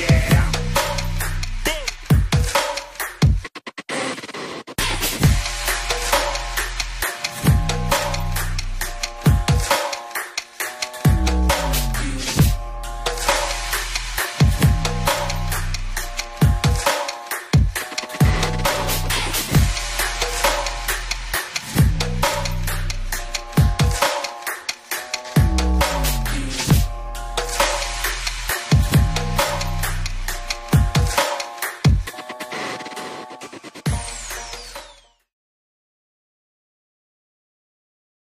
Yeah.